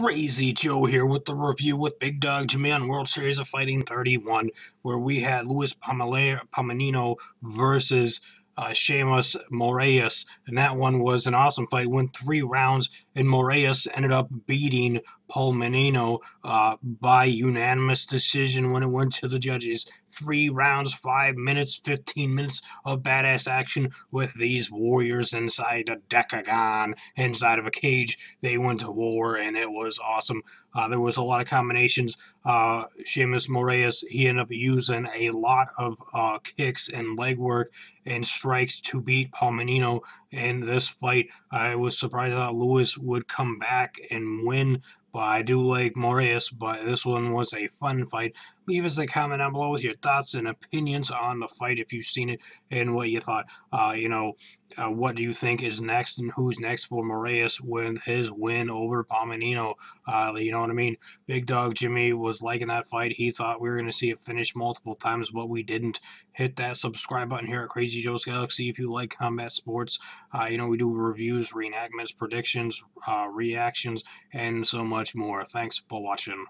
Crazy Joe here with the review with Big Dog Jimmy on World Series of Fighting 31, where we had Luis Palomino versus uh, Sheymon Moraes, and that one was an awesome fight. Went three rounds, and Moraes ended up beating Palomino uh, by unanimous decision when it went to the judges. Three rounds, five minutes, 15 minutes of badass action with these warriors inside a decagon, inside of a cage. They went to war, and it was awesome. Uh, there was a lot of combinations. Uh, Sheymon Moraes, he ended up using a lot of uh, kicks and leg work and strikes to beat Palomino in this fight. I was surprised that Lewis would come back and win but I do like Moraes, but this one was a fun fight. Leave us a comment down below with your thoughts and opinions on the fight if you've seen it and what you thought. Uh, you know, uh, what do you think is next and who's next for Moraes with his win over Palomino? Uh, you know what I mean? Big Dog Jimmy was liking that fight. He thought we were going to see it finish multiple times, but we didn't. Hit that subscribe button here at Crazy Joe's Galaxy if you like combat sports. Uh, you know, we do reviews, reenactments, predictions, uh, reactions, and so much much more. Thanks for watching.